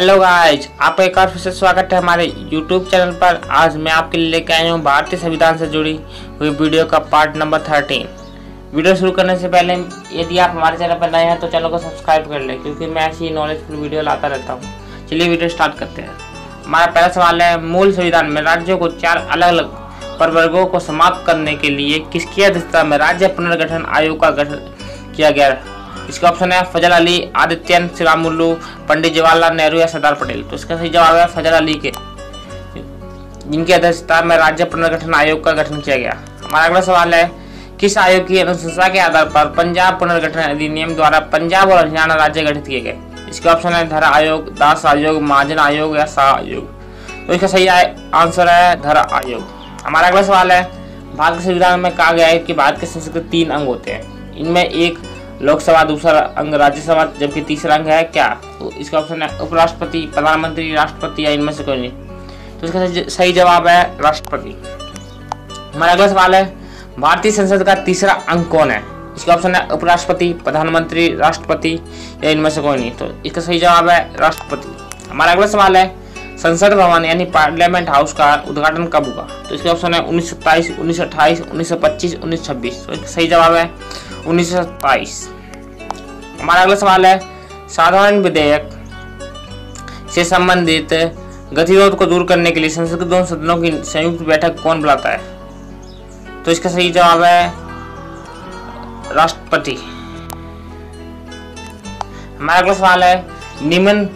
Hello guys आपका एक और फिर से स्वागत है हमारे यूट्यूब चैनल पर। आज मैं आपके लिए लेके आया हूँ भारतीय संविधान से जुड़ी हुई वीडियो का पार्ट नंबर थर्टीन वीडियो शुरू करने से पहले यदि आप हमारे चैनल पर नए हैं तो चैनल को सब्सक्राइब कर लें, क्योंकि मैं ऐसी नॉलेजफुल वीडियो लाता रहता हूँ। चलिए वीडियो स्टार्ट करते हैं। हमारा पहला सवाल है, मूल संविधान में राज्यों को चार अलग अलग प्रवर्गों को समाप्त करने के लिए किसकी अध्यक्षता में राज्य पुनर्गठन आयोग का गठन किया गया इसका ऑप्शन है फजल अली, आदित्यन सिरामुल्लू पंडित जवाहरलाल नेहरू या सरदार पटेल। तो इसका सही जवाब है फजल अली के। जिनकी अध्यक्षता में राज्य पुनर्गठन आयोग का गठन किया गया। हमारा अगला सवाल है, किस आयोग की अनुशंसा के आधार पर पंजाब पुनर्गठन अधिनियम द्वारा पंजाब और हरियाणा राज्य गठित किए गए? इसके ऑप्शन है धरा आयोग, दास आयोग, महाजन आयोग या शाह आयोग। तो इसका सही आंसर है धरा आयोग। हमारा अगला सवाल है, भारत के संविधान में कहा गया है कि भारत के संसद के तीन अंग होते हैं। इनमें एक लोकसभा, दूसरा अंग राज्यसभा, जबकि तीसरा अंग है क्या? तो इसका ऑप्शन है उपराष्ट्रपति, प्रधानमंत्री, राष्ट्रपति, या इनमें से कोई नहीं। तो इसका सही जवाब है राष्ट्रपति। हमारा अगला सवाल है, भारतीय संसद का तीसरा अंग कौन है? इसका ऑप्शन है उपराष्ट्रपति, प्रधानमंत्री, राष्ट्रपति, या इनमें से कोई नहीं। तो इसका सही जवाब है राष्ट्रपति। हमारा अगला सवाल है, संसद भवन यानी पार्लियामेंट हाउस का उद्घाटन कब हुआ? तो इसका ऑप्शन है उन्नीस सौ सत्ताईस, उन्नीस सौ अट्ठाईस, उन्नीस सौ पच्चीस, उन्नीस छब्बीस। तो सही जवाब है उन्नीस सौ सत्ताईस हमारा अगला सवाल है, साधारण विधेयक से संबंधित गतिरोध को दूर करने के लिए संसद के दोनों सदनों की संयुक्त बैठक कौन बुलाता है? तो इसका सही जवाब है, राष्ट्रपति। हमारा अगला सवाल है, निम्न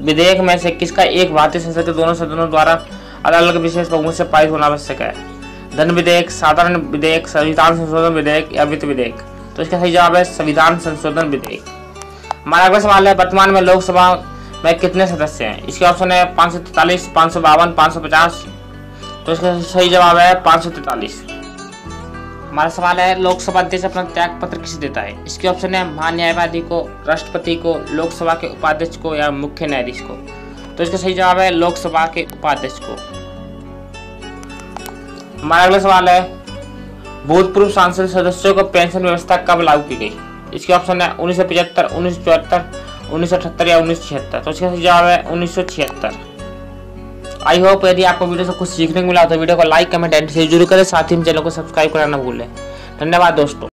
विधेयक में से किसका एक भारतीय संसद के दोनों सदनों द्वारा अलग अलग विशेष बहुमत से पारित होना आवश्यक है? धन विधेयक, साधारण विधेयक, संविधान संशोधन विधेयक या वित्त विधेयक? तो इसका सही जवाब है संविधान संशोधन विधेयक। हमारा अगला सवाल है, वर्तमान में लोकसभा में कितने सदस्य हैं? इसके ऑप्शन है पाँच सौ तैतालीस, पाँच सौ बावन, पाँच सौ पचास। तो इसका सही जवाब है पाँच सौ तैतालीस। हमारा सवाल है, लोकसभा अध्यक्ष अपना त्याग पत्र किसे देता है? इसके ऑप्शन है महान्यायवादी को, राष्ट्रपति को, लोकसभा के उपाध्यक्ष को या मुख्य न्यायाधीश को। तो इसका सही जवाब है लोकसभा के उपाध्यक्ष को। हमारा अगला सवाल है भूतपूर्व सांसद सदस्यों को पेंशन व्यवस्था कब लागू की गई? इसके ऑप्शन है उन्नीस सौ पचहत्तर, उन्नीस सौ चौहत्तर, उन्नीस सौ अठहत्तर या उन्नीस सौ छिहत्तर। तो इसका जवाब है उन्नीस सौ छिहत्तर। आई होप यदि आपको वीडियो से कुछ सीखने को मिला तो वीडियो को लाइक कमेंट एंड शेयर ज़रूर करें। साथ ही चैनल को सब्सक्राइब करना भूलें। धन्यवाद दोस्तों।